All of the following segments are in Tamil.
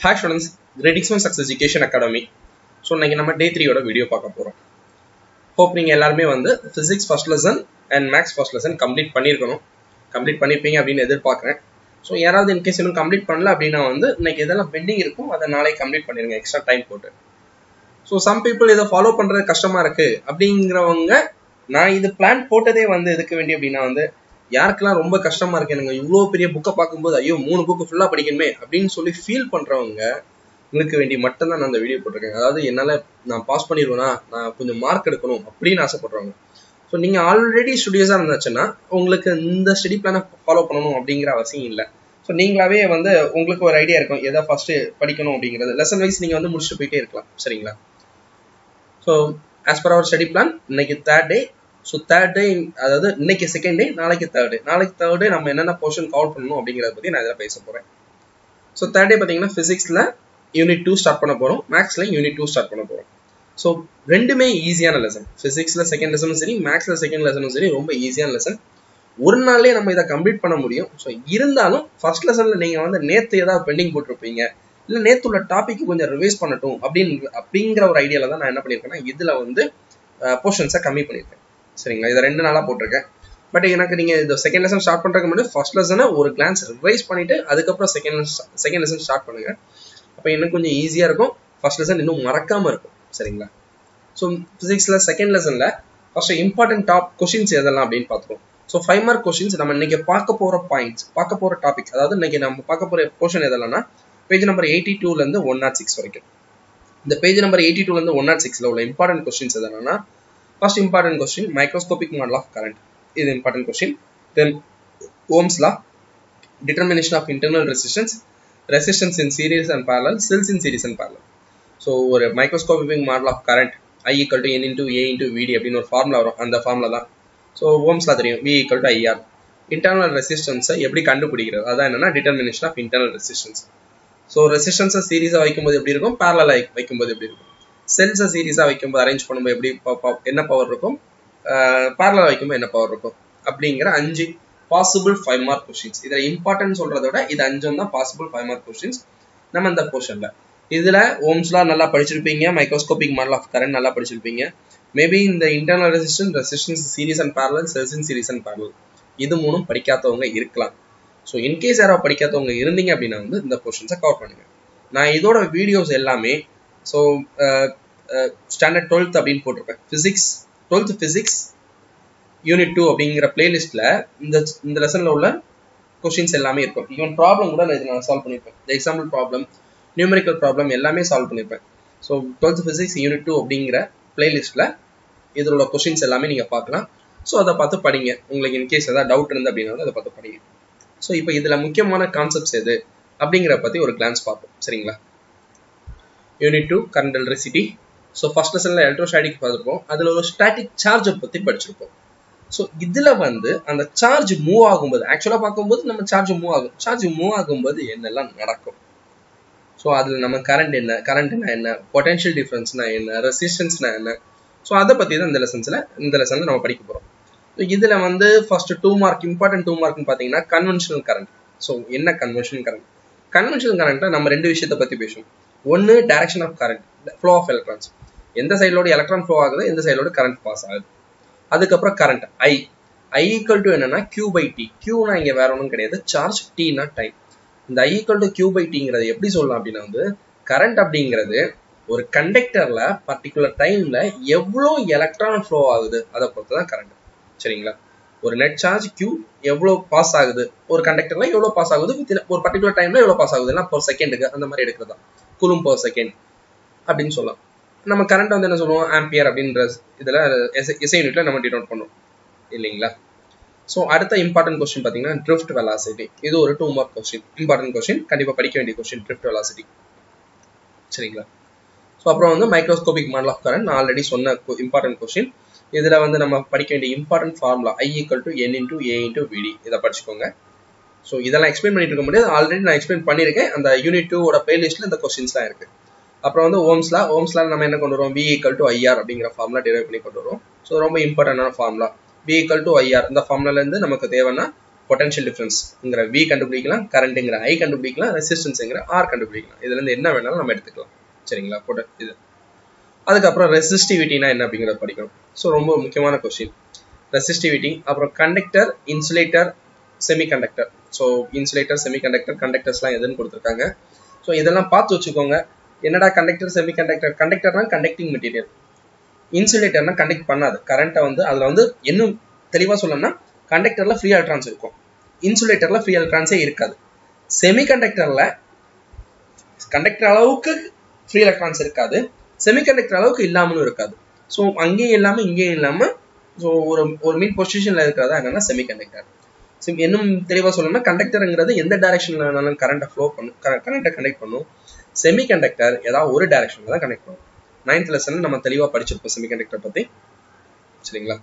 Hi students கிரேடிக்ஸ் one success education academy so இன்னைக்கு நம்ம டே த்ரீயோட வீடியோ பார்க்க போகிறோம் ஹோப் நீங்கள் எல்லாருமே வந்து physics first lesson and maths first lesson complete பண்ணியிருக்கணும் கம்ப்ளீட் பண்ணியிருப்பீங்க அப்படின்னு எதிர்பார்க்குறேன். ஸோ யாராவது இன்கேஸ் இன்னும் கம்ப்ளீட் பண்ணல அப்படின்னா வந்து இன்னைக்கு எதெல்லாம் பெண்டிங் இருக்கும். அதை நாளைக்கு கம்ப்ளீட் பண்ணிடுங்க எக்ஸ்ட்ரா டைம் போட்டு. ஸோ சம் பீப்புள் இதை ஃபாலோ பண்ணுறது கஷ்டமாக இருக்குது அப்படிங்கிறவங்க நான் இது பிளான் போட்டதே வந்து எதுக்கு வேண்டி அப்படின்னா வந்து யாருக்கெல்லாம் ரொம்ப கஷ்டமா இருக்கு எனக்கு இவ்வளோ பெரிய புக்கை பார்க்கும்போது ஐயோ மூணு புக்கு ஃபுல்லாக படிக்கணுமே அப்படின்னு சொல்லி ஃபீல் பண்றவங்க உங்களுக்கு வேண்டி மட்டும்தான் நான் அந்த வீடியோ போட்டிருக்கேன். அதாவது என்னால் நான் பாஸ் பண்ணிடுவேனா நான் கொஞ்சம் மார்க் எடுக்கணும் அப்படின்னு ஆசைப்படுறவங்க. ஸோ நீங்கள் ஆல்ரெடி ஸ்டுடியோஸாக இருந்துச்சுன்னா உங்களுக்கு இந்த ஸ்டடி பிளானை ஃபாலோ பண்ணணும் அப்படிங்கிற அவசியம் இல்லை. ஸோ நீங்களாவே வந்து உங்களுக்கு ஒரு ஐடியா இருக்கும் எதை ஃபர்ஸ்ட் படிக்கணும் அப்படிங்கிறது. லெசன் வைஸ் நீங்கள் வந்து முடிச்சுட்டு போயிட்டே இருக்கலாம் சரிங்களா? So as per our study plan இன்னைக்கு third day so third day அதாவது இன்னைக்கு செகண்ட் டே நாளைக்கு தேர்ட் டே நாளைக்கு தேர்ட் டே நம்ம என்னென்ன போர்ஷன் கவர் பண்ணணும் அப்படிங்கிறத பற்றி நான் இதில் பேச போகிறேன் ஸோ தேர்ட் டே பார்த்தீங்கன்னா ஃபிசிக்ஸில் யூனிட் டூ ஸ்டார்ட் பண்ண போகிறோம் மேக்ஸில் யூனிட் டூ ஸ்டார்ட் பண்ண போகிறோம் ஸோ ரெண்டுமே ஈஸியான லெசன் ஃபிசிக்ஸில் செகண்ட் லெசனும் சரி மேக்ஸில் செகண்ட் லெசனும் சரி ரொம்ப ஈஸியான லெசன் ஒரு நாள்லேயே நம்ம இதை கம்ப்ளீட் பண்ண முடியும். ஸோ இருந்தாலும் ஃபர்ஸ்ட் லெசனில் நீங்கள் வந்து நேற்று ஏதாவது பெண்டிங் போட்டிருப்பீங்க. இல்லை நேற்று உள்ள டாபிக் கொஞ்சம் ரிவைஸ் பண்ணட்டும் அப்படின்னு அப்படிங்கிற ஒரு ஐடியாவில் தான் நான் என்ன பண்ணியிருக்கேன்னா இதில் வந்து போர்ஷன்ஸை கம்மி பண்ணியிருக்கேன். சரிங்களா? இதை ரெண்டு நாளாக போட்டிருக்கேன். பட் எனக்கு நீங்கள் இந்த செகண்ட் லெசன் ஸ்டார்ட் பண்ணுறதுக்கு முன்னாடி ஃபர்ஸ்ட் லெசனை ஒரு கிளான்ஸ் ரிவைஸ் பண்ணிட்டு அதுக்கப்புறம் செகண்ட் செகண்ட் லெசன் ஸ்டார்ட் பண்ணுங்க. அப்போ இன்னும் கொஞ்சம் ஈஸியாக இருக்கும். ஃபர்ஸ்ட் லெசன் இன்னும் மறக்காமல் இருக்கும். சரிங்களா? ஸோ ஃபிசிக்ஸில் செகண்ட் லெசனில் ஃபர்ஸ்ட் இம்பார்ட்டன்ட் டாப் கொஷின்ஸ் எதெல்லாம் அப்படின்னு பார்த்துருவோம் ஸோ ஃபைவ் மார்க் கொஷின்ஸ் நம்ம இன்னைக்கு பார்க்க போகிற பாயிண்ட்ஸ் பார்க்க போகிற டாபிக் அதாவது இன்னைக்கு நம்ம பார்க்க போகிற போர்ஷன் எதெல்லாம்னா பேஜ் நம்பர் எயிட்டி டூலேருந்து ஒன் நாட் சிக்ஸ் வரைக்கும். இந்த பேஜ் நம்பர் எயிட்டி டூலேருந்து ஒன் நாட் சிக்ஸில் உள்ள இம்பார்ட்டன்ட் கொஸ்டின்ஸ் எதனா first important question microscopic model of current இது important question then Ohm's law determination of internal resistance resistance in series and parallel cells in series and parallel so ஒரு microscopic model of current I equal to n into A into vd அப்படின்னு ஒரு ஃபார்முலா வரும். அந்த ஃபார்முலா தான். ஸோ ஓம்ஸ்லாம் தெரியும். V equal to IR internal ரெசிஸ்டன்ஸை எப்படி கண்டுபிடிக்கிறது? அதான் என்னன்னா determination of internal resistance so ரெசிஸ்டன்ஸை சீரியஸாக வைக்கும்போது எப்படி இருக்கும்? பேரலாக வைக்கும்போது எப்படி இருக்கும்? செல்ஸை சீரீஸாக வைக்கும்போது அரேஞ்ச் பண்ணும்போது எப்படி என்ன பவர் இருக்கும்? பேரலாக வைக்கும்போது என்ன பவர் இருக்கும்? அப்படிங்கிற அஞ்சு பாசிபிள் ஃபைவ் மார்க் கொஸ்டின்ஸ் இதில் இம்பார்ட்டன்ட் சொல்கிறத விட இது அஞ்சும் தான் பாசிபிள் ஃபைவ் மார்க் கொஸ்டின்ஸ் நம்ம இந்த போர்ஷனில் இதில் ஓம்ஸ்லாம் நல்லா படிச்சிருப்பீங்க மைக்ரோஸ்கோபிக் மாடல் ஆஃப் கரண்ட் நல்லா படிச்சிருப்பீங்க. மேபி இந்த internal resistance resistance series and parallel செல்சின் series and parallel இது மூணும் படிக்காதவங்க இருக்கலாம். ஸோ இன்கேஸ் யாராவது படிக்காதவங்க இருந்தீங்க அப்படின்னா வந்து இந்த கொஷின்ஸை கவர் பண்ணுங்க. நான் இதோட வீடியோஸ் எல்லாமே ஸோ ஸ்டாண்டர்ட் டுவெல்த் அப்படின்னு போட்டிருப்பேன். Physics twelfth physics unit two அப்படிங்கிற பிளேலிஸ்ட்ல இந்த இந்த லெசன்ல உள்ள கொஸ்டின்ஸ் எல்லாமே இருக்கும். ஈவன் ப்ராப்ளம் கூட நான் இதை நான் சால்வ் பண்ணியிருப்பேன் இந்த எக்ஸாம்பிள் ப்ராப்ளம் நியூமரிக்கல் ப்ராப்ளம் எல்லாமே சால்வ் பண்ணியிருப்பேன் so twelfth physics unit two அப்படிங்கிற பிளேலிஸ்ட்ல இதோட கொஸ்டின்ஸ் எல்லாமே நீங்க பார்க்கலாம். ஸோ அதை பார்த்து படிங்க. உங்களுக்கு இன்கேஸ் ஏதாவது டவுட் இருந்து அப்படின்னா அதை பார்த்து படிங்க. ஸோ இப்போ இதில் முக்கியமான கான்செப்ட்ஸ் எது? அப்படிங்கிற பத்தி ஒரு கிளான்ஸ் பார்ப்போம். சரிங்களா? Unit two current electricity so first லெசனில் எலக்ட்ரோஸ்டாட்டிக் பார்த்துருப்போம். அதில் ஒரு ஸ்டாட்டிக் சார்ஜை பற்றி படிச்சிருப்போம். ஸோ இதில் வந்து அந்த சார்ஜ் மூவ் ஆகும்போது ஆக்சுவலாக பார்க்கும்போது நம்ம சார்ஜ் மூவ் ஆகும். சார்ஜ் மூவ் ஆகும்போது என்னெல்லாம் நடக்கும்? ஸோ அதில் நம்ம கரண்ட் என்ன? கரண்ட்னா என்ன? பொட்டன்ஷியல் டிஃப்ரென்ஸ்னா என்ன? ரெசிஸ்டன்ஸ்னா என்ன? ஸோ அதை பற்றி தான் இந்த லெசன்ஸில் இந்த லெசனில் நம்ம படிக்க போகிறோம் ஸோ இதில் வந்து first two mark important two மார்க்னு பார்த்தீங்கன்னா கன்வென்ஷனல் கரண்ட் ஸோ என்ன கன்வென்ஷனல் கரண்ட் கன்வென்ஷனல் கரண்ட்டில் நம்ம ரெண்டு விஷயத்தை பற்றி பேசுவோம். ஒன்று direction of current flow of electrons எந்த சைடோட எலக்ட்ரான் ஃப்ளோ ஆகுது எந்த சைடோட கரண்ட் பாஸ் ஆகுது. அதுக்கப்புறம் current I I equal to என்னன்னா கியூ பை டி கியூனா இங்கே வேற ஒன்றும் கிடையாது. சார்ஜ் டீனா டைம் இந்த I equal to Q by டிங்கிறத எப்படி சொல்லலாம் அப்படின்னா வந்து கரண்ட் அப்படிங்கிறது ஒரு கண்டக்டர்ல பர்டிகுலர் டைம்ல எவ்வளோ எலக்ட்ரான் ஃப்ளோ ஆகுது அதை பொறுத்து தான் கரண்ட் சரிங்களா? ஒரு நெட் சார்ஜ் கியூ எவ்வளோ பாஸ் ஆகுது? ஒரு கண்டக்டர்ல எவ்வளோ பாஸ் ஆகுது? ஒரு பர்டிகுலர் டைம்ல எவ்வளோ பாஸ் ஆகுது? பர் செகண்டுக்கு அந்த மாதிரி எடுக்கிறதா குலும் பர் செகண்ட் அப்படின்னு சொல்லலாம். நம்ம கரண்ட் வந்து என்ன சொல்லுவோம்? ஆம்பியர் அப்படின்ற இதில் இசை யூனிட்ல நம்ம டினோட் பண்ணுவோம். இல்லைங்களா? ஸோ அடுத்த இம்பார்ட்டன்ட் கொஸ்டின் பார்த்தீங்கன்னா ட்ரிஃப்ட் வெலாசிட்டி இது ஒரு two mark question important question கண்டிப்பாக படிக்க வேண்டிய கொஸ்டின் ட்ரிஃப்ட் வெலாசிட்டி சரிங்களா? ஸோ அப்புறம் வந்து மைக்ரோஸ்கோபிக் மாடல் ஆஃப் கரண்ட் நான் ஆல்ரெடி சொன்ன இம்பார்ட்டன்ட் கொஸ்டின் இதில் வந்து நம்ம படிக்க வேண்டிய important formula I equal to n into A into vd இதை படிச்சுக்கோங்க. ஸோ இதெல்லாம் எக்ஸ்பிளைன் பண்ணிட்டு இருக்க முடியாது. ஆல்ரெடி நான் எக்ஸ்பிளைன் பண்ணியிருக்கேன். அந்த யூனிட் டூவோட பிளேலிஸ்ட்ல இந்த கொஸ்டின்ஸ்லாம் இருக்கு. அப்புறம் வந்து ஓம்ஸ்லா ஓம்ஸ்லா நம்ம என்ன கொண்டு வரோம்? வி ஈக்குவல் டு ஐஆர் அப்படிங்கிற ஃபார்முலா டெரைவ் பண்ணி கொண்டு வருவோம் ஸோ ரொம்ப இம்பார்ட்டன்டான formula V equal to IR இந்த ஃபார்முலாலேருந்து நமக்கு தேவைன்னா பொட்டன்ஷியல் டிஃபரன்ஸ்ங்கிற வி கண்டுபிடிக்கலாம் கரண்ட்டுங்கிற ஐ கண்டுபிடிக்கலாம் ரெசிஸ்டன்ஸுங்கிற ஆர் கண்டுபிடிக்கலாம். இதுல இருந்து என்ன வேணாலும் நம்ம எடுத்துக்கலாம். சரிங்களா? பொட்ட இது. அதுக்கப்புறம் ரெசிஸ்டிவிட்டினா என்ன அப்படிங்கிறத படிக்கணும். ஸோ ரொம்ப முக்கியமான கொஸ்டின் ரெசிஸ்டிவிட்டி அப்புறம் conductor insulator semiconductor so insulator semiconductor கண்டக்டர்ஸ்லாம் எதுன்னு கொடுத்துருக்காங்க. ஸோ இதெல்லாம் பார்த்து வச்சுக்கோங்க. என்னடா கண்டக்டர் செமிகண்டக்டர் கண்டக்டர்னா கண்டக்டிங் மெட்டீரியல் இன்சுலேட்டர்னா கண்டக்ட் பண்ணாது. கரண்ட்டை வந்து அதில் வந்து இன்னும் தெளிவாக சொல்லணும்னா கண்டக்டரில் ஃப்ரீ எலக்ட்ரான்ஸ் இருக்கும். இன்சுலேட்டரில் ஃப்ரீ எலக்ட்ரான்ஸே இருக்காது. செமிகண்டக்டரில் கண்டக்டர் அளவுக்கு ஃப்ரீ எலக்ட்ரான்ஸ் இருக்காது. செமிகண்டக்டர் அளவுக்கு இல்லாமலும் இருக்காது. ஸோ அங்கேயும் இல்லாமல் இங்கேயும் இல்லாமல் ஸோ ஒரு ஒரு மீன் பொசிஷனில் இருக்கிறதா என்னன்னா செமிகண்டக்டர் ஸோ இன்னும் தெளிவாக சொல்லணும்னா கண்டக்டருங்கிறது எந்த டைரக்ஷனில் வேணாலும் கரண்ட்டை ஃப்ளோ பண்ணும் கரண்ட்டை கனெக்ட் பண்ணும். செமிகண்டக்டர் ஏதாவது ஒரு டைரக்ஷனில் தான் கனெக்ட் பண்ணும். நைன்த் லெசன் நம்ம தெளிவாக படிச்சிருப்போம் செமிகண்டக்டர் பற்றி சரிங்களா?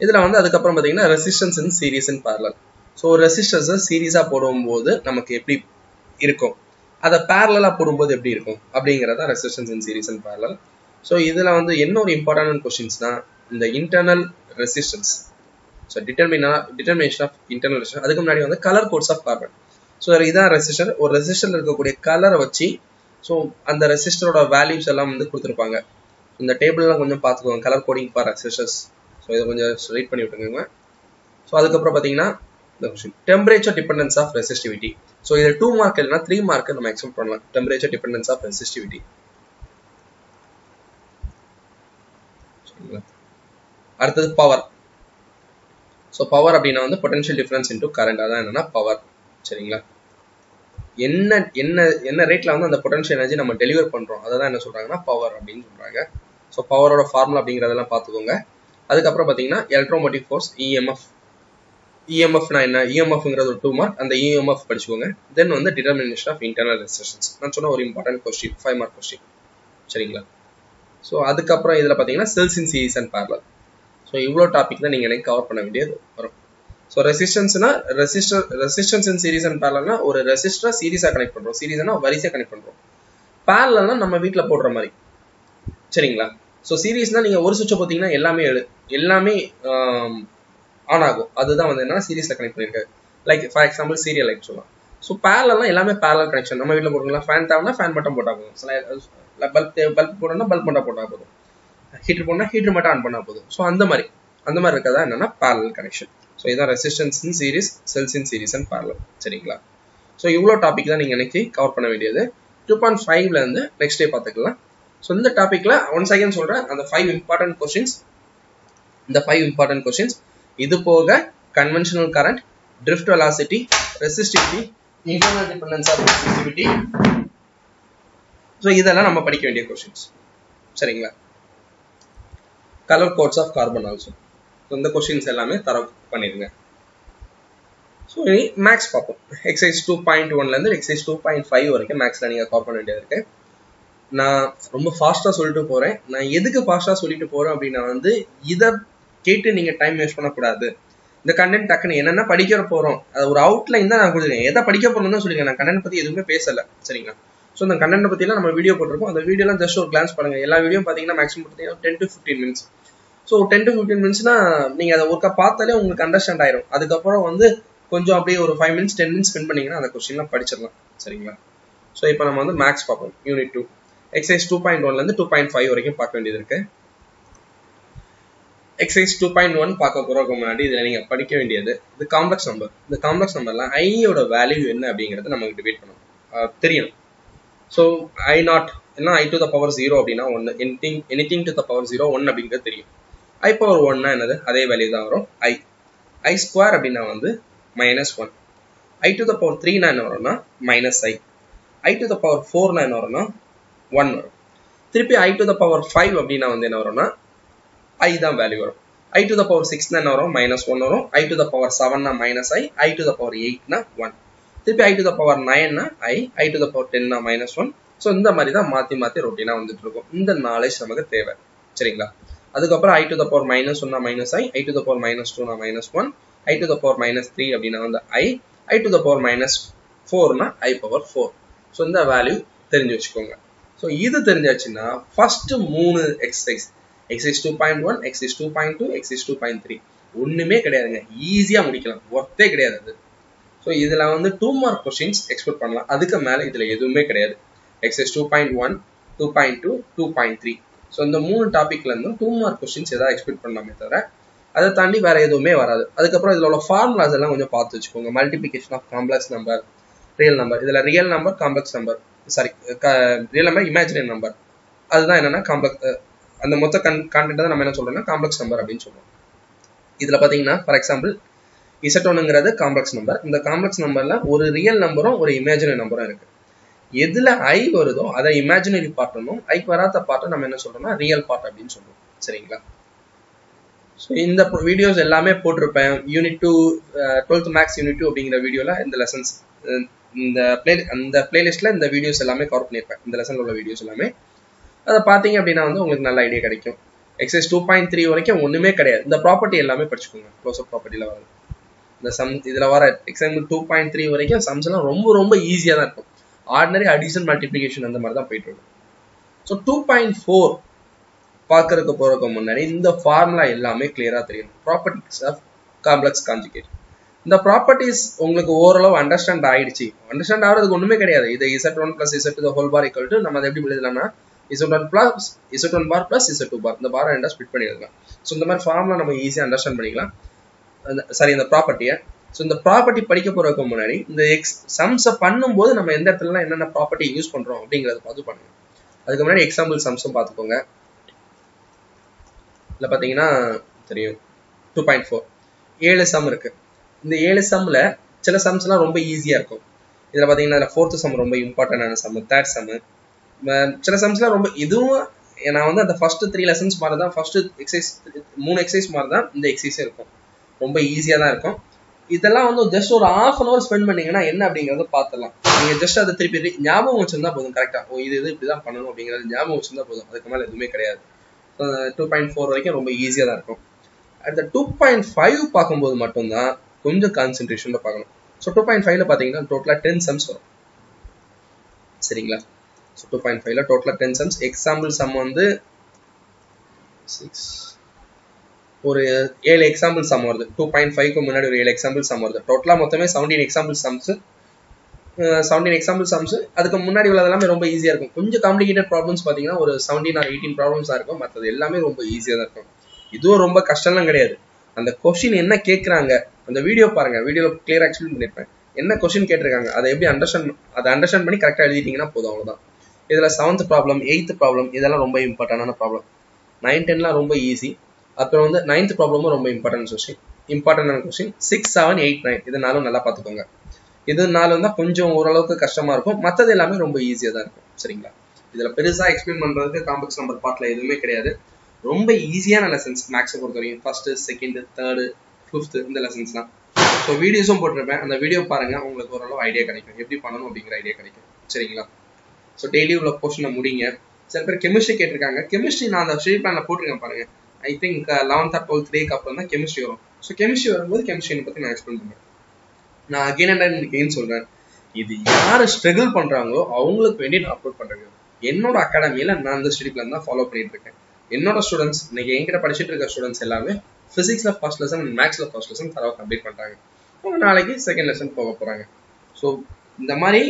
இதில் வந்து அதுக்கப்புறம் பார்த்தீங்கன்னா resistance in series in parallel so ரெசிஸ்டன்ஸை சீரீஸாக போடும்போது நமக்கு எப்படி இருக்கும்? அதை பேரலாக போடும்போது எப்படி இருக்கும்? அப்படிங்கிறதா resistance in series and parallel so இதில் வந்து என்ன ஒரு இம்பார்ட்டன்ட் கொஸ்டின்ஸ்னா இந்த இன்டர்னல் ரெசிஸ்டன்ஸ் ஸோ டிட்டர்மினா டிட்டர்மினேஷன் ஆஃப் இன்டர்னல் ரெசிஸ்டன்ஸ் அதுக்கு முன்னாடி வந்து colour codes of carbon so இதான் ரெசிஸ்டர் ஒரு ரெசிஸ்டரில் இருக்கக்கூடிய கலரை வச்சு ஸோ அந்த ரெசிஸ்டரோட வேல்யூஸ் எல்லாம் வந்து கொடுத்துருப்பாங்க. இந்த டேபிள்லாம் கொஞ்சம் பார்த்துக்கோங்க. Colour coding for resistors so இதை கொஞ்சம் ரீட் பண்ணி விட்டுருங்க ஸோ அதுக்கப்புறம் பார்த்தீங்கன்னா இந்த temperature dependence of resistivity so இது டூ மார்க் இல்லைனா த்ரீ மார்க் நம்ம எக்ஸ்பெக்ட் பண்ணலாம். டெம்பரேச்சர் டிபெண்டன்ஸ் ஆஃப் ரெசிஸ்டிவிட்டி அடுத்தது பவர் ஸோ பவர் அப்படின்னா வந்து பொட்டன்ஷியல் டிஃபரன்ஸ் இன்டூ கரண்ட் அதான் என்னன்னா பவர் சரிங்களா? என்ன என்ன என்ன ரேட்ல வந்து அந்த பொட்டன்ஷியல் எனர்ஜி நம்ம டெலிவர் பண்றோம்? அதை தான் என்ன சொல்றாங்கன்னா பவர் அப்படின்னு சொல்றாங்க. ஸோ பவரோட ஃபார்முலா அப்படிங்கிறதெல்லாம் பார்த்துக்கோங்க. அதுக்கப்புறம் பார்த்தீங்கன்னா எலக்ட்ரோமோட்டிவ் ஃபோர்ஸ் இஎம்எஃப் இஎம்எஃப்னா என்ன? இஎம்எஃப்ங்கிறது ஒரு டூ மார்க் அந்த இஎம்எஃப் படிச்சுக்கோங்க. தென் வந்து டிட்டர்மினேஷன் ஆஃப் இன்டர்னல் ரெசிஸ்டன்ஸ் நான் சொன்ன ஒரு important question five mark question சரிங்களா? ஸோ அதுக்கப்புறம் இதில் பார்த்தீங்கன்னா cells in series and parallel so இவ்வளோ டாபிக் தான் நீங்கள் எனக்கு கவர் பண்ண வேண்டியது வரும். So ரெசிஸ்டன்ஸ்னா resistor resistance in series and பேரலல்னா ஒரு ரெசிஸ்டரை சீரீஸாக கனெக்ட் பண்ணுறோம் சீரீஸ்னா வரிசையாக கனெக்ட் பண்ணுறோம் பேரலல்னா நம்ம வீட்டில் போடுற மாதிரி. சரிங்களா? ஸோ சீரீஸ்னால் நீங்கள் ஒரு சுவிட்சை பார்த்தீங்கன்னா எல்லாமே எழு எல்லாமே ஆன் ஆகும் அதுதான் வந்து என்ன சீரிஸ்ல கனெக்ட் பண்ணிருக்காரு like for example serial light சொல்லலாம். ஸோ பேரலாம் எல்லாமே பேரல் கனெக்ஷன் நம்ம வீட்டில் போடுறோம்ல ஃபேன் தேவைன்னா ஃபேன் மட்டும் போட்டால் போதும். பல்ப் பல்ப் போடணும்னா பல்ப் மட்டும் போட்டால் போதும். ஹீட்டர் போனால் ஹீட்டர் மட்டும் ஆன் பண்ணால் போதும். ஸோ அந்த மாதிரி. அந்த மாதிரி இருக்கதா என்னன்னா பேரல் கனெக்ஷன் ஸோ இதான் resistance in series cells in series and parallel சரிங்களா? ஸோ இவ்வளோ டாபிக் தான் நீங்கள் இன்னைக்கு கவர் பண்ண வேண்டியது. டூ பாயிண்ட் ஃபைவ்ல இருந்து நெக்ஸ்ட் டே பார்த்துக்கலாம். ஸோ இந்த டாப்பிக்கில் ஒன் செகண்ட் சொல்கிறேன் அந்த ஃபைவ் இம்பார்ட்டன்ட் கொஸ்டின்ஸ் இந்த ஃபைவ் இம்பார்ட்டன்ட் கொஸ்டின்ஸ் இது போக conventional current drift velocity resistivity internal dependence of resistivity so இதெல்லாம் நம்ம படிக்க வேண்டிய கொஸ்டின்ஸ் சரிங்களா? Colour codes of carbon also இந்த கொஸ்டின்ஸ் எல்லாமே தர பண்ணிடுங்க ஸோ இனி மேக்ஸ் பார்ப்போம். எக்ஸைஸ் டூ பாயிண்ட் ஒன்லேருந்து எக்ஸைஸ் டூ பாயிண்ட் ஃபைவ் வரைக்கும் மேக்ஸில் நீங்கள் கவர் பண்ண வேண்டியது இருக்கு. நான் ரொம்ப ஃபாஸ்ட்டாக சொல்லிட்டு போகிறேன் நான் எதுக்கு ஃபாஸ்ட்டாக சொல்லிட்டு போகிறேன் அப்படின்னா வந்து இதை கேட்டு நீங்கள் டைம் வேஸ்ட் பண்ணக்கூடாது. இந்த கண்டென்ட் டக்குன்னு என்னென்ன படிக்க போகிறோம் அது ஒரு அவுட்லைன் தான் நான் கொடுத்துருக்கேன் எதை படிக்க போறோம்னு தான் சொல்லிருக்கேன். நான் கண்டென்ட் பற்றி எதுவுமே பேசலை சரிங்களா? ஸோ அந்த கண்டென்ட் பற்றிலாம் நம்ம வீடியோ போட்டிருக்கோம். அந்த வீடியோலாம் ஜஸ்ட் ஒரு கிளான்ஸ் பண்ணுங்க எல்லா வீடியோ பார்த்தீங்கன்னா மேக்ஸிமம் பார்த்தீங்கன்னா ten to fifteen minutes so ten to fifteen மினிட்ஸ்னா நீங்கள் அதை ஒருக்கா பார்த்தாலே உங்களுக்கு அண்டர்ஸ்டாண்ட் ஆயிரும். அதுக்கப்புறம் வந்து கொஞ்சம் அப்படியே ஒரு five minutes ten minutes spend பண்ணீங்கன்னா அந்த கொஸ்டின்லாம் படிச்சிடலாம் சரிங்களா? ஸோ இப்போ நம்ம வந்து மேக்ஸ் பார்ப்போம். Unit two exercise two point ஒன்லேருந்து டூ பாயிண்ட் ஃபைவ் வரைக்கும் பார்க்க வேண்டியது இருக்குது எக்ஸைஸ் டூ பாயிண்ட் ஒன் பார்க்க போறதுக்கு முன்னாடி இதில் நீங்கள் படிக்க வேண்டியது இது காம்ப்ளெக்ஸ் நம்பர் இந்த காம்ப்ளெக்ஸ் நம்பர்லாம் ஐயோட வேல்யூ என்ன அப்படிங்கிறத நமக்கு டிபேட் பண்ணணும். தெரியணும். ஸோ ஐ நாட் இல்லைனா i to the power zero அப்படின்னா ஒன்று anything anything to the power zero one அப்படிங்கிறது தெரியும். ஐ பவர் ஒன்னா என்னது? அதே வேல்யூ தான் வரும். ஐ ஐ ஸ்கொயர் அப்படின்னா வந்து minus one i to the power த்ரீனா என்ன வரும்னா minus i i to the power ஃபோர்னா என்ன வரும்னா ஒன் வரும். திருப்பி i to the power five அப்படின்னா வந்து என்ன வரும்னா ஐ தான் வேல்யூ வரும். ஐ டு த பவர் சிக்ஸ்னா என்ன வரும்? மைனஸ் ஒன் வரும். I to the power செவன்னா minus i i to the power எயிட்னா one திருப்பி i to the power நைன்னா i i to the power டென்னா minus one so இந்த மாதிரி தான் மாற்றி மாற்றி ரொட்டீனாக வந்துட்டு இருக்கும். இந்த நாலேஜ் நமக்கு தேவை. சரிங்களா? அதுக்கப்புறம் i to the power minus ஒன்னா minus i i to the power minus டூனா minus one i to the power minus three அப்படின்னா வந்து i i to the power minus ஃபோர்னா i power four so இந்த வேல்யூ தெரிஞ்சு வச்சுக்கோங்க. ஸோ இது தெரிஞ்சாச்சுன்னா ஃபர்ஸ்ட் மூணு exercise exercise two point one exercise two point two exercise two point three ஒன்றுமே கிடையாதுங்க. ஈஸியாக முடிக்கலாம். ஒர்த்தே கிடையாது அது. ஸோ இதில் வந்து டூ மார்க் கொஸ்டின்ஸ் எக்ஸ்பெக்ட் பண்ணலாம். அதுக்கு மேலே இதில் எதுவுமே கிடையாது. Exercise two point one two point two two point three so இந்த மூணு டாபிக்ல இருந்தும் டூ மார்க் கொஸ்டின்ஸ் எதாவது எக்ஸ்பெக்ட் பண்ணலாமே தவிர அதை தாண்டி வேற எதுவுமே வராது. அதுக்கப்புறம் இதில் உள்ள ஃபார்முலாஸ் எல்லாம் கொஞ்சம் பார்த்து வச்சுக்கோங்க. Multiplication of complex number real number இதில் real number complex number sorry real number imaginary number அதுதான் என்னன்னா காம்ப்ளெக்ஸ் அந்த மொத்த கன் கான்டென்ட் தான் நம்ம என்ன சொல்றோம்னா காம்ப்ளெக்ஸ் நம்பர் அப்படின்னு சொல்றோம். இதுல பாத்தீங்கன்னா ஃபார் எக்ஸாம்பிள் இசட் ஒன்னுங்கிறது காம்ப்ளெக்ஸ் நம்பர் இந்த காம்ப்ளெக்ஸ் நம்பர்ல ஒரு ரியல் நம்பரும் ஒரு இமேஜினரி நம்பரும் இருக்கு. எதுல ஐ வருதோ அதை இமேஜினரி பார்ட்டனும் ஐக்கு வராத பார்ட்டை நம்ம என்ன சொல்றோம்னா ரியல் பார்ட் அப்படின்னு சொல்றோம். சரிங்களா? ஸோ இந்த வீடியோஸ் எல்லாமே போட்டிருப்பேன். Unit two twelfth maths unit two அப்படிங்கிற வீடியோல இந்த லெசன்ஸ் இந்த பிளே அந்த பிளேலிஸ்ட்ல இந்த வீடியோஸ் எல்லாமே கவர் பண்ணியிருப்பேன். இந்த லெசன்ல உள்ள வீடியோஸ் எல்லாமே. அதை பார்த்தீங்க அப்படின்னா வந்து உங்களுக்கு நல்ல ஐடியா கிடைக்கும். எக்ஸைஸ் டூ பாயிண்ட் த்ரீ வரைக்கும் ஒன்றுமே கிடையாது. இந்த ப்ராப்பர்ட்டி எல்லாமே படிச்சுக்கோங்க. க்ளோஸ் அப் ப்ராப்பர்ட்டியில் வரும் இந்த சம் இதில் வர எக்ஸாம்பிள் டூ பாயிண்ட் த்ரீ வரைக்கும் சம்ஸ் எல்லாம் ரொம்ப ரொம்ப ஈஸியாக தான் இருக்கும். ஆர்டினரி அடிஷன் மல்டிபிகேஷன் அந்த மாதிரி தான் போயிட்டு இருக்கும். ஸோ டூ பாயிண்ட் ஃபோர் பார்க்கறதுக்கு போகிறதுக்கு முன்னாடி இந்த ஃபார்முலா எல்லாமே கிளியராக தெரியும். ப்ராப்பர்ட்டிஸ் ஆஃப் காம்ப்ளெக்ஸ் கான்ஜுகேட் இந்த ப்ராப்பர்ட்டிஸ் உங்களுக்கு ஓரளவு அண்டர்ஸ்டாண்ட் ஆயிடுச்சு. அண்டர்ஸ்டாண்ட் ஆகிறதுக்கு ஒன்றுமே கிடையாது. இது z one plus z whole bar equal to நம்ம அதை எப்படி எழுதலாம்னா z one plus z one bar plus z two bar இந்த பார் ரெண்டாக ஸ்பிட் பண்ணி ஸோ இந்த மாதிரி ஃபார்ம்ல நம்ம ஈஸியாக அண்டர்ஸ்டாண்ட் பண்ணிக்கலாம். சாரி இந்த ப்ராப்பர்ட்டியை ஸோ இந்த ப்ராப்பர்ட்டி படிக்க போறதுக்கு முன்னாடி இந்த எக்ஸ் சம்ஸை பண்ணும்போது நம்ம எந்த இடத்துலலாம் என்னென்ன ப்ராப்பர்ட்டி யூஸ் பண்றோம் அப்படிங்கறத பார்த்து பண்ணுங்க. அதுக்கு முன்னாடி எக்ஸாம்பிள் சம்ஸும் பார்த்துக்கோங்க. இல்லை பார்த்தீங்கன்னா தெரியும். டூ பாயிண்ட் ஃபோர் ஏழு சம் இருக்கு. இந்த ஏழு சம்ல சில சம்ஸ்லாம் ரொம்ப ஈஸியா இருக்கும். இதுல பாத்தீங்கன்னா ஃபோர்த்து சம் ரொம்ப இம்பார்ட்டன்டான சம் தேர்ட் சம் சில சம்ஸ்லாம் ரொம்ப இதுவும் நான் வந்து அந்த ஃபர்ஸ்ட் த்ரீ லெசன்ஸ் மாதிரி தான் ஃபர்ஸ்ட் எக்ஸசைஸ் மூணு எக்ஸசைஸ் மாதிரி தான் இந்த எக்ஸசைஸே இருக்கும். ரொம்ப ஈஸியாக தான் இருக்கும். இதெல்லாம் வந்து ஜஸ்ட் ஒரு ஹாஃப் அன் அவர் ஸ்பெண்ட் பண்ணீங்கன்னா என்ன அப்படிங்கறத பார்த்துடலாம். நீங்க ஜஸ்ட் அதை திருப்பி ஞாபகம் வச்சிருந்தா போதும் கரெக்டா ஓ இது இது இப்படிதான் பண்ணணும் அப்படிங்கிறது ஞாபகம் வச்சிருந்தா போதும். அதுக்கு மேல எதுவுமே கிடையாது. டூ பாயிண்ட் ஃபோர் வரைக்கும் ரொம்ப ஈஸியா தான் இருக்கும். அடுத்த டூ பாயிண்ட் ஃபைவ் பார்க்கும்போது மட்டும்தான் கொஞ்சம் கான்சென்ட்ரேஷனில் பார்க்கணும். ஸோ டூ பாயிண்ட் ஃபைவ்ல பார்த்தீங்கன்னா டோட்டலாக டென் சம்ஸ் வரும். சரிங்களா? ஸோ டூ பாயிண்ட் ஃபைவ்ல டோட்டலாக டென் சம்ஸ் எக்ஸாம்பிள் சம் வந்து சிக்ஸ் ஒரு ஏழு எக்ஸாம்பிள் சம் வருது. டூ பாயிண்ட் ஃபைவ்க்கு முன்னாடி ஒரு ஏழு எக்ஸாம்பிள் சம் வருது. டோட்டலாக மொத்தமே seventeen example sums seventeen example sums அதுக்கு முன்னாடி உள்ளது எல்லாமே ரொம்ப ஈஸியாக இருக்கும். கொஞ்சம் காம்ப்ளிகேட்டட் ப்ராப்ளம்ஸ் பார்த்தீங்கன்னா ஒரு செவன்டீன் ஆர் எயிட்டீன் ப்ராப்ளம்ஸாக இருக்கும். மற்றது எல்லாமே ரொம்ப ஈஸியாக தான் இருக்கும். இதுவும் ரொம்ப கஷ்டம்லாம் கிடையாது. அந்த கொஷின் என்ன கேட்குறாங்க அந்த வீடியோ பாருங்க. வீடியோவில் கிளியர் எக்ஸ்பிளைன் பண்ணியிருப்பேன் என்ன கொஸ்டின் கேட்டிருக்காங்க அதை எப்படி அண்டர்ஸ்டாண்ட் அதை அண்டர்ஸ்டாண்ட் பண்ணி கரெக்டாக எழுதிட்டீங்கன்னா போதும். அவ்வளோதான் இதில் செவன்த் ப்ராப்ளம் எயித்து ப்ராப்ளம் இதெல்லாம் ரொம்ப இம்பார்ட்டண்டான ப்ராப்ளம் நைன் டென்லாம் ரொம்ப ஈஸி அப்புறம் வந்து நைன்த் ப்ராப்ளமும் ரொம்ப இம்பார்ட்டன்ட் கொஸ்டின் இம்பார்ட்டண்டான question six seven eight nine இதனாலும் நல்லா பார்த்துக்கோங்க. இதனால தான் கொஞ்சம் ஓரளவுக்கு கஷ்டமாக இருக்கும். மற்றது எல்லாமே ரொம்ப ஈஸியாக தான் இருக்கும். சரிங்களா? இதில் பெருசாக எக்ஸ்பிளைன் பண்ணுறதுக்கு காம்ப்ளெக்ஸ் நம்பர் பார்ட்டில் எதுவுமே கிடையாது. ரொம்ப ஈஸியான லெசன்ஸ் மேக்ஸை பொறுத்த வரைக்கும் ஃபர்ஸ்ட் செகண்டு தேர்டு ஃபிஃப்த்து இந்த லெசன்ஸ் தான். ஸோ வீடியோஸும் போட்டிருப்பேன். அந்த வீடியோ பாருங்கள் உங்களுக்கு ஓரளவு ஐடியா கிடைக்கும். எப்படி பண்ணணும் அப்படிங்கிற ஐடியா கிடைக்கும். சரிங்களா? ஸோ டெய்லி உள்ள போர்ஷனை முடிங்க. சில பேர் கெமிஸ்ட்ரி கேட்டிருக்காங்க. கெமிஸ்ட்ரி நான் அந்த ஷீட் பிளான்ல போட்டிருக்கேன் பாருங்க. I think eleventh or twelfth டேக்கு அப்புறம் தான் கெமிஸ்ட்ரி வரும். ஸோ கெமிஸ்ட்ரி வரும்போது கெமிஸ்ட்ரியை பற்றி நான் எக்ஸ்பிளைன் பண்ணுறேன் நான் அகெயின் அண்ட் அகைன் சொல்றேன். இது யார் ஸ்ட்ரகிள் பண்றாங்களோ அவங்களுக்கு வேண்டி நான் அப்லோட் பண்றேன் என்னோட அகாடமியில நான் இந்த ஸ்டடி பிளான் தான் ஃபாலோ பண்ணிட்டு இருக்கேன். என்னோட ஸ்டூடெண்ட்ஸ் இன்னைக்கு என்கிட்ட படிச்சுட்டு இருக்க ஸ்டூடெண்ட்ஸ் எல்லாமே பிசிக்ஸ்ல ஃபர்ஸ்ட் லெசன் அண்ட் மேக்ஸ்ல ஃபர்ஸ்ட் லெசன் தரவா கம்ப்ளீட் பண்றாங்க. அவங்க நாளைக்கு செகண்ட் லெசன் போக போறாங்க. ஸோ இந்த மாதிரி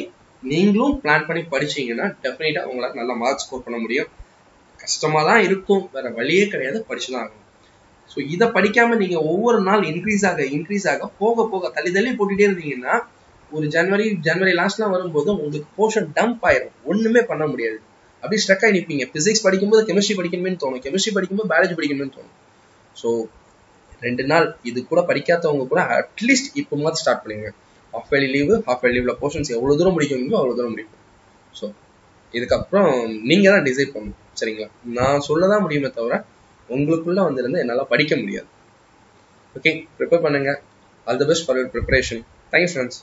நீங்களும் பிளான் பண்ணி படிச்சீங்கன்னா டெஃபினட்டா உங்களால நல்ல மார்க் ஸ்கோர் பண்ண முடியும். கஷ்டமா தான் இருக்கும். வேற வழியே கிடையாது. படிச்சுதான் ஆகணும். ஸோ இதை படிக்காம நீங்க ஒவ்வொரு நாள் இன்க்ரீஸ் ஆக இன்க்ரீஸ் ஆக போக போக தள்ளி தள்ளி போட்டுட்டே இருந்தீங்கன்னா ஒரு ஜனவரி ஜனவரி லாஸ்ட்லாம் வரும்போது உங்களுக்கு போர்ஷன் டம்ப் ஆயிரும். ஒண்ணுமே பண்ண முடியாது. அப்படியே ஸ்ட்ரக் ஆகி நிற்பீங்க பிசிக்ஸ் படிக்கும்போது கெமிஸ்ட்ரி படிக்கணும்னு தோணும். கெமிஸ்ட்ரி படிக்கும்போது பயாலஜி படிக்கணும்னு தோணும். ஸோ ரெண்டு நாள் இது கூட படிக்காதவங்க கூட அட்லீஸ்ட் இப்போ மாதிரி ஸ்டார்ட் பண்ணுங்க. ஹாஃப் வேலி லீவு ஹாஃப் வேலி லீவ்ல போர்ஷன்ஸ் எவ்வளவு தூரம் முடிக்கணுமோ அவ்வளவு தூரம் முடிக்கும். ஸோ இதுக்கப்புறம் நீங்க தான் டிசைட் பண்ணணும் சரிங்களா? நான் சொல்லதான் முடியுமே தவிர உங்களுக்குள்ள வந்திருந்து என்னால படிக்க முடியாது. ஓகே ப்ரிப்பேர் பண்ணுங்க. All the best for your preparation thank you friends